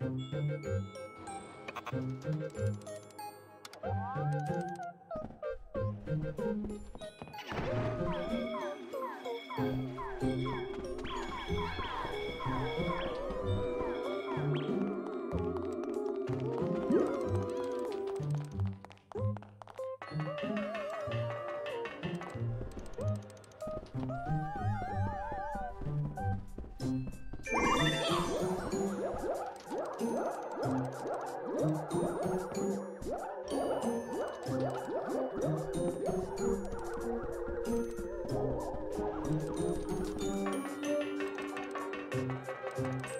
Thank Música